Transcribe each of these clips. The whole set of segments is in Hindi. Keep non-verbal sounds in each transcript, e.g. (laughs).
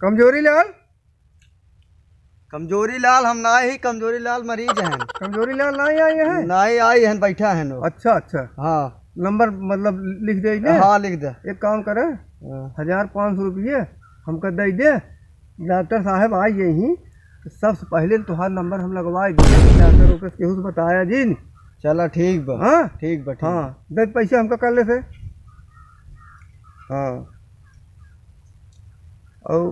कमज़ोरी लाल? कमज़ोरी लाल हम ना ही कमज़ोरी लाल मरीज़ हैं। कमज़ोरी लाल नहीं आई है? ना ही आई हैं बैठा है अच्छा अच्छा। हाँ। नंबर मतलब लिख दे हाँ लिख दे। एक काम करे हाँ। हज़ार पाँच सौ रुपये हमको दे दे। डॉक्टर साहब आई यहीं तो सबसे पहले तुहार नंबर हम लगवाए दिए डॉक्टर ओके केहू से बताया जी। न। चलो ठीक बा। हाँ? ठीक बा हाँ दे पैसे हमको कर ले से हाँ। और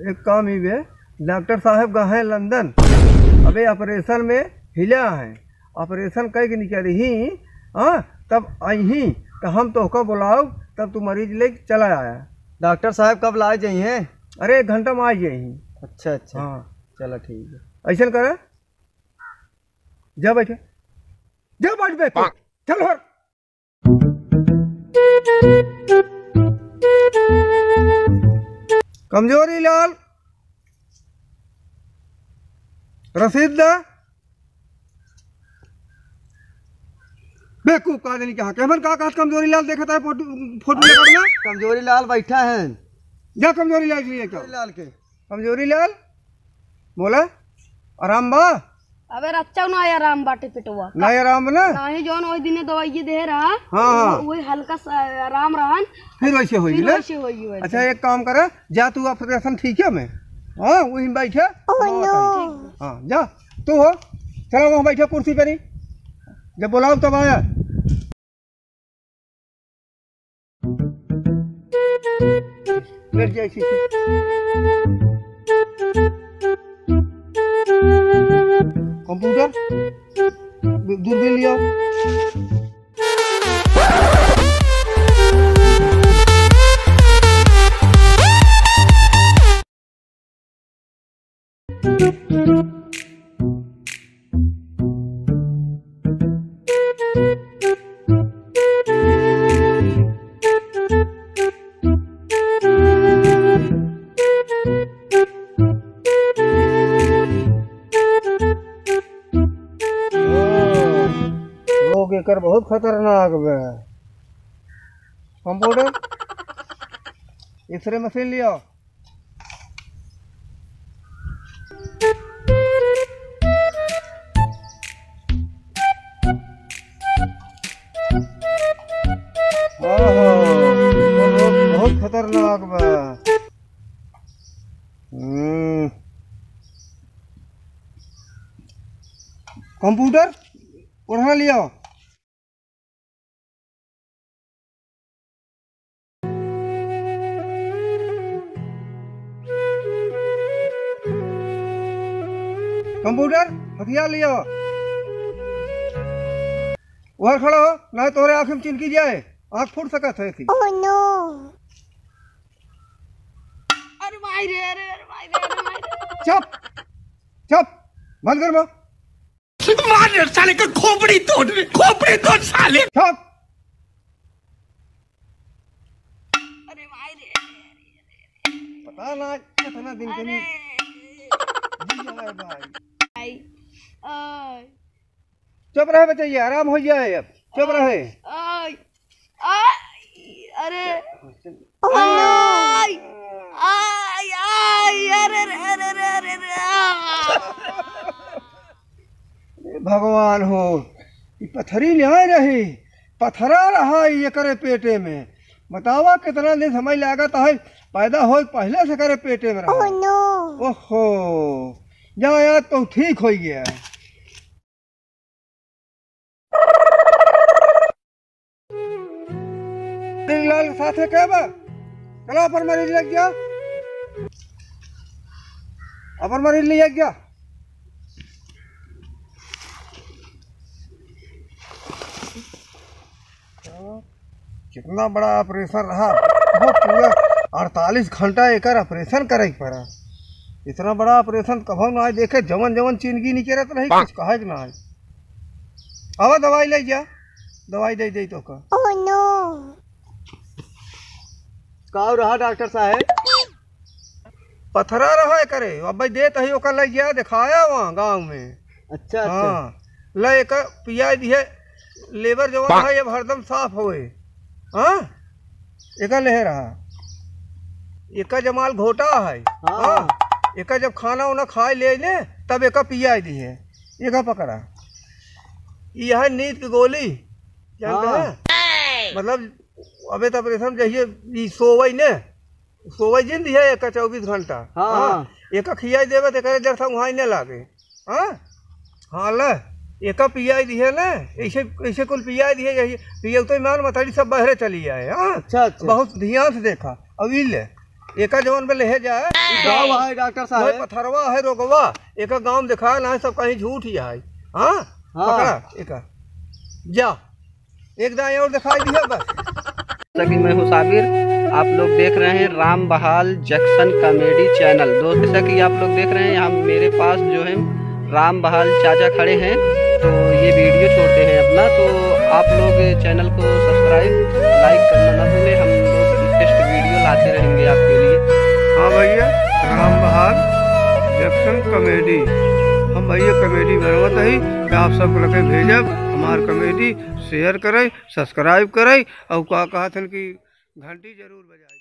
एक काम ही बे डॉक्टर साहब गए हैं लंदन। अबे ऑपरेशन में हिला है। ऑपरेशन कह के निकली ही। हाँ तब आई ही। तो हम तो का बुलाओ तब तू मरीज़ ले चला आया। डॉक्टर साहब कब लाए जाइए अरे एक घंटा में आई यही अच्छा अच्छा। हाँ। चलो ठीक है। ऐसा करे। जा बैठे। जा बैठ बे तू। चल हर कमज़ोरी लाल। रसीद बेकूफ का देनी कहा? कैमन का कहा कमज़ोरी लाल देखा था फ़ोटो में कमज़ोरी लाल बैठा है। जा कमज़ोरी लाल के लिए क्या कमज़ोरी लाल के। कमज़ोरी लाल? बोला? आराम बा। अबे रच्चा ना आया राम बाटे पिटवा। नहीं आराम ना नाही जौन ओई दिने दवाई दे रहा हाँ? हाँ वही हल्का सा आराम रहन फिर वैसे होगी फिर ना? वैसे होई वैसे। अच्छा एक काम करे जा तू ऑपरेशन ठीक है मैं हाँ वहीं बैठे। हाँ जा। तू हो। चलो वहाँ बैठे कुर्सी पे नहीं। जब बुलाओ तब आया। बैठ जाए लोग एकर बहुत खतरनाक बे। कंप्यूटर एक्सरे मशीन लिया। हम्म। कंप्यूटर उठा लिया। कंप्यूटर हथियार लिया वहाँ खड़ा हो ना तोरे आँख में चिनकी जाए आँख फूट सकत है थी अरे माई रे अरे अरे माई रे अरे माई रे। चुप चुप बंद कर बा मार साले का खोपड़ी तोड़ खोपड़ी तोड़ साले। चुप। अरे माई रे पता ना कितना दिन के लिए। (laughs) जी जाए भाई चुप रहे बच्चे आराम हो जाए अब। चुप रहे। अरे। भगवान हो ये पथरी ले रही पथरा रहा ये करे पेटे में। बतावा कितना दिन समय लागत है पैदा हो पहले से करे पेटे में रहा। ओहो। यार तो ठीक हो गया। लाल साथे क्या बा चलो, अपन मरीज़ लग गया। अपन मरीज़ ले गया। कितना बड़ा ऑपरेशन रहा। वो पूरा अड़तालीस घंटा एक ऑपरेशन करे पड़ा। इतना बड़ा ऑपरेशन कभो ना आए देखे जवन जवन चिंदगी निकलत रही कुछ कहे के ना है। अब दवाई ले जा दवाई दे दे तो का का रहा डॉक्टर साहब? पथरा रहा करे अब भाई दे तही ओकर ले गया दिखाया वहाँ गाँव में। अच्छा अच्छा। हाँ ले एक पिया दिए लेबर जवान है अब हरदम साफ़ होए। हाँ? एक ले रहा एका जमाल घोटा है। हाँ। एका जब खाना उना खाए ले ने तब एक पिया दी है। एका पकड़ा। यह नींद की गोली जानते हाँ। हैं? मतलब अबे तब रेशम जहिए ई सोवई ने सोवई जिन दी है एका चौबीस घंटा। हाँ, हाँ। एका खियाई देवे तो करे था वहाँ न लागे। हाँ हाँ ले एका पियाई दी है ना ऐसे ऐसे कुल पियाई दी है पिया तो मान मतड़ी सब बहरे चली जाए हाँ अच्छा अच्छा। बहुत ध्यान से देखा। अब ले एका जवन पे ले जाए। गाँव है डॉक्टर साहब। पथरवा है रोगवा। एक गाँव में दिखा ना सब कहीं झूठ ही है। हाँ? हाँ। पकड़ा एक। जा एक दाएँ और दिखाई दिया बस। कि मैं हूँ साबिर। आप लोग देख रहे हैं राम बहाल जैक्सन कॉमेडी चैनल। दोस्त जैसा कि आप लोग देख रहे हैं यहाँ मेरे पास जो है राम बहाल चाचा खड़े हैं। तो ये वीडियो छोड़ते हैं अपना। तो आप लोग चैनल को सब्सक्राइब लाइक करना ना भूलें। हम लाते रहेंगे आपके लिए। हाँ भैया, राम बहार जैक्सन कॉमेडी। हम भैया, कॉमेडी बनवत ही। आप सब लगे भेजब हमार कॉमेडी शेयर करें, सब्सक्राइब करें, और कहा थे कि घंटी ज़रूर बजाई दी